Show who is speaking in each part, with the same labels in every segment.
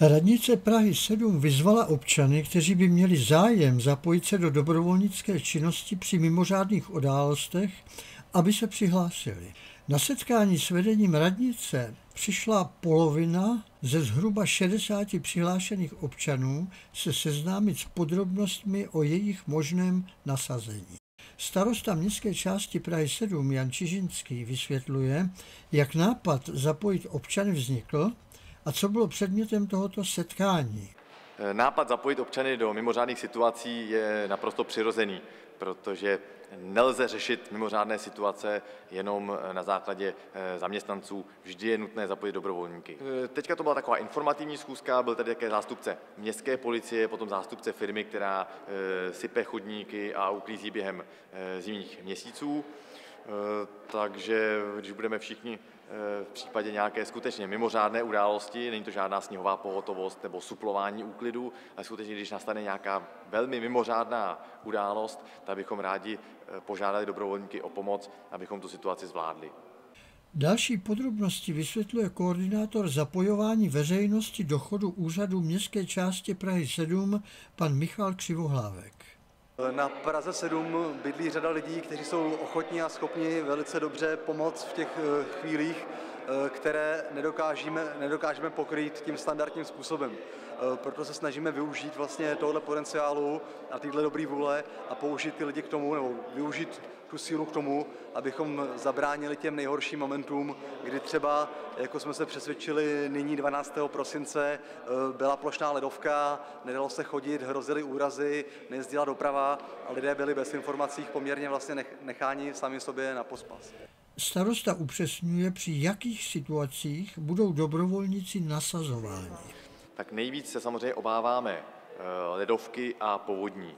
Speaker 1: Radnice Prahy 7 vyzvala občany, kteří by měli zájem zapojit se do dobrovolnické činnosti při mimořádných událostech, aby se přihlásili. Na setkání s vedením radnice přišla polovina ze zhruba 60 přihlášených občanů se seznámit s podrobnostmi o jejich možném nasazení. Starosta městské části Prahy 7 Jan Čižinský vysvětluje, jak nápad zapojit občany vznikl a co bylo předmětem tohoto setkání.
Speaker 2: Nápad zapojit občany do mimořádných situací je naprosto přirozený, protože nelze řešit mimořádné situace jenom na základě eh, zaměstnanců. Vždy je nutné zapojit dobrovolníky. Teďka to byla taková informativní schůzka, byl tady také zástupce městské policie, potom zástupce firmy, která sype chodníky a uklízí během zimních měsíců. Takže když budeme všichni v případě nějaké skutečně mimořádné události, není to žádná sněhová pohotovost nebo suplování úklidu, ale skutečně, když nastane nějaká velmi mimořádná událost, tak bychom rádi eh, požádali dobrovolníky o pomoc, abychom tu situaci zvládli.
Speaker 1: Další podrobnosti vysvětluje koordinátor zapojování veřejnosti do chodu úřadu městské části Prahy 7, pan Michal Křivohlávek.
Speaker 3: Na Praze 7 bydlí řada lidí, kteří jsou ochotní a schopni velice dobře pomoct v těch eh, chvílích, které nedokážeme, nedokážeme pokrýt tím standardním způsobem. Eh, proto se snažíme využít vlastně tohle potenciálu a tyhle dobrý vůle a použít ty lidi k tomu, nebo využít tu sílu k tomu, abychom zabránili těm nejhorším momentům, kdy třeba, jako jsme se přesvědčili nyní 12. prosince, eh, byla plošná ledovka, nedalo se chodit, hrozily úrazy, nejezdila doprava a lidé byli bez informací poměrně vlastně necháni sami sobě na pospas.
Speaker 1: Starosta upřesňuje, při jakých situacích budou dobrovolníci nasazováni.
Speaker 2: Tak nejvíc se samozřejmě obáváme eh, ledovky a povodní.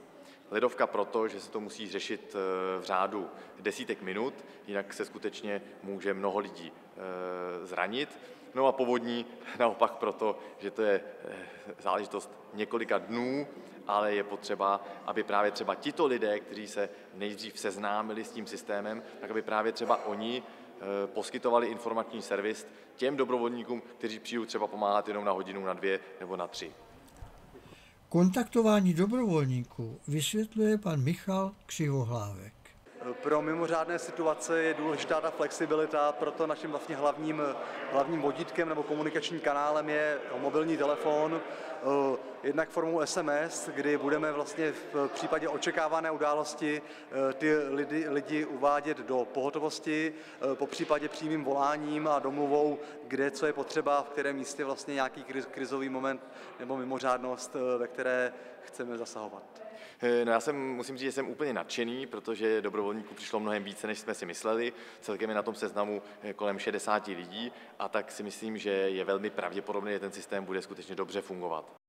Speaker 2: Ledovka proto, že se to musí řešit eh, v řádu desítek minut, jinak se skutečně může mnoho lidí eh, zranit. No a povodní naopak proto, že to je eh, záležitost několika dnů, ale je potřeba, aby právě třeba tito lidé, kteří se nejdřív seznámili s tím systémem, tak aby právě třeba oni poskytovali informační servis těm dobrovolníkům, kteří přijdou třeba pomáhat jenom na hodinu, na dvě nebo na tři.
Speaker 1: Kontaktování dobrovolníků vysvětluje pan Michal Křivohlávek.
Speaker 3: Pro mimořádné situace je důležitá ta flexibilita, proto naším vlastně hlavním, hlavním vodítkem nebo komunikačním kanálem je mobilní telefon, eh, jednak formou SMS, kdy budeme vlastně v případě očekávané události eh, ty lidi, lidi uvádět do pohotovosti, eh, po případě přímým voláním a domluvou, kde co je potřeba, v kterém místě vlastně nějaký krizový moment nebo mimořádnost, ve které chceme zasahovat.
Speaker 2: No já jsem, musím říct, že jsem úplně nadšený, protože dobrovolníků přišlo mnohem více, než jsme si mysleli. Celkem je na tom seznamu kolem 60 lidí a tak si myslím, že je velmi pravděpodobné, že ten systém bude skutečně dobře fungovat.